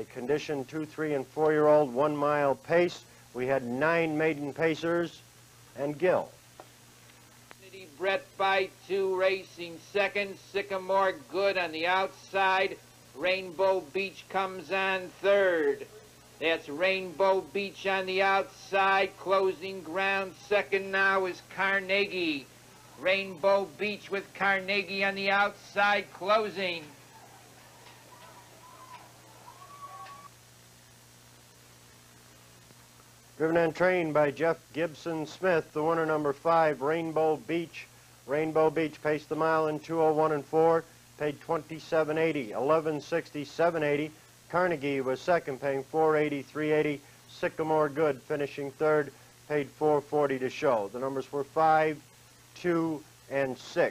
a conditioned two, three, and four-year-old one-mile pace. We had nine maiden pacers and Gill. City Brett by two, racing second. Sycamore good on the outside. Rainbow Beach comes on third. That's Rainbow Beach on the outside. Closing ground second now is Carnegie. Rainbow Beach with Carnegie on the outside closing. Driven and trained by Jeff Gibson Smith, the winner number five, Rainbow Beach. Rainbow Beach paced the mile in 201 and 4, paid 27.80, 11.60, 7.80. Carnegie was second, paying 4.80, 3.80. Sycamore Good finishing third, paid 4.40 to show. The numbers were 5, 2, and 6.